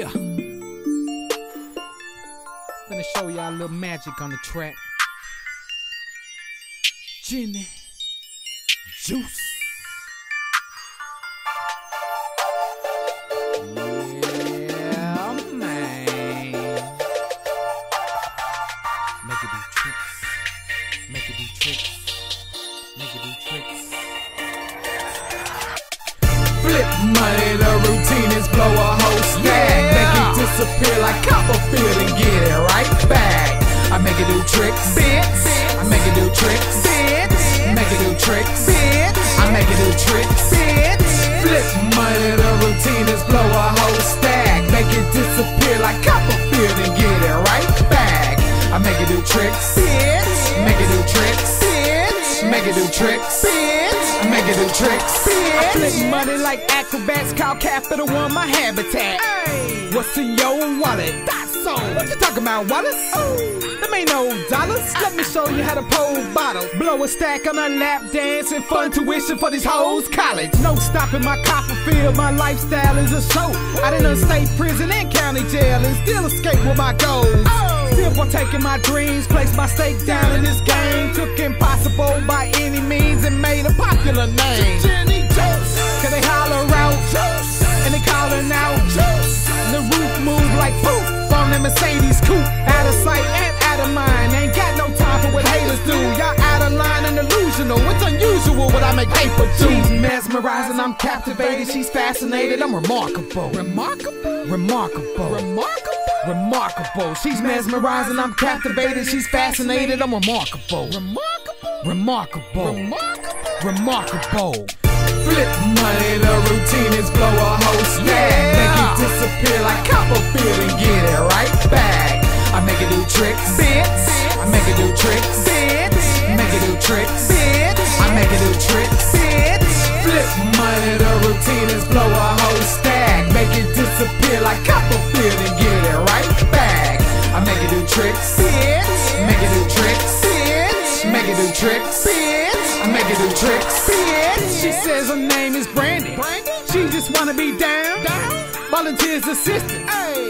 Yeah. Gonna show y'all a little magic on the track. Ginny. Juice. Yeah, oh, man. Make it do tricks. Make it do tricks. Make it do tricks. Flip money, the routine is blow a whole tricks, bitch. I make it do tricks, bitch. Flip money, the routine is blow a whole stack. Make it disappear like Copperfield and get it right back. I make it do tricks, bitch. Make it do tricks, bitch. Make it do tricks, bitch. Make it do tricks, I bitch. flip money like acrobats, call Capital One my habitat. What's in your wallet? That's so. What you talking about, Wallace? Ooh, Them ain't no dollars. Let me show you how to pull bottles. Blow a stack on a lap dance and fun tuition for these hoes college. No stopping my Copperfield, my lifestyle is a show. I done state prison and county jail and still escape with my goals. Still partaking my dreams, place my stake down in this game. Took impossible by any means and made a popular name. Cause they holler out, and they calling out. And the roof move like poof on the Mercedes coupe. Out of sight and out of mind. Ain't got no time for what haters do. Y'all out of line and illusional. It's unusual what I make paper do. She's mesmerizing, I'm captivated. She's fascinated, I'm remarkable. Remarkable? Remarkable. Remarkable? Remarkable. She's mesmerizing, I'm captivated. She's fascinated, I'm remarkable. Remarkable. Remarkable. Remarkable. Remarkable. Flip money, the routine is blow a whole stack. Disappear like Copperfield and get it right back. I make it do tricks, bitch. I make it do tricks, bitch. Make it do tricks, bitch. I make it do tricks, bitch. Flip money, the routine is blow a whole stack. Make it disappear like Copperfield and get it right back. I make it do tricks, bitch. Make it do tricks, bitch. Make it do tricks, bitch. I make it do tricks, bitch. She says her name is Brandy. She just wanna be down. Volunteers assistant.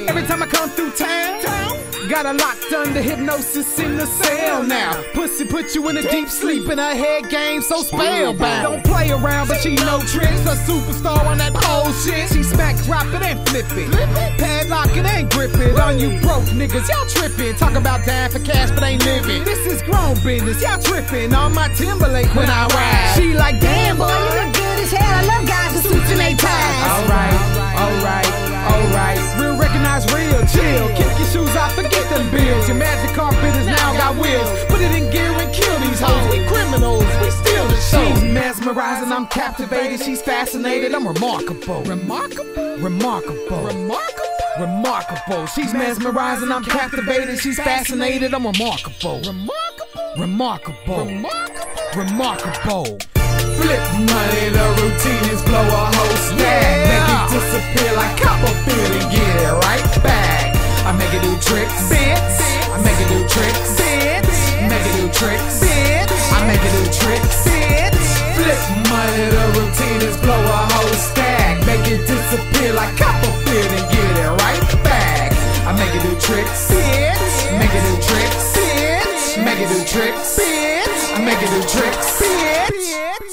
Every time I come through town. Got her locked under hypnosis in the cell now. Pussy put you in a deep sleep and her head game so spellbound. Don't play around, but she know tricks. A superstar on that whole shit. She smack drop it and flip it. Padlock it and grip it. On you broke niggas, y'all tripping. Talk about dying for cash, but ain't living. This is grown business, y'all tripping. On my Timberlake when I ride. She like, damn boy, you look good as hell. I love guys with suits and they ties. Alright, alright, alright. Real recognize real, chill. Kick your shoes off, forget them bills. Your magic carpet is now got wheels. Put it in gear and kill these hoes. We criminals, we steal the show. She's mesmerizing, I'm captivated. She's fascinated, I'm remarkable. Remarkable? Remarkable. Remarkable? Remarkable. She's mesmerizing, I'm captivated. She's fascinated, I'm remarkable. Remarkable. Remarkable. Remarkable. Remarkable. Flip money, the routine disappear like Copperfield and get it right back. I make it do tricks, bitch. Make it do tricks, bitch. Make it do tricks, bitch. I make it do tricks, bitch.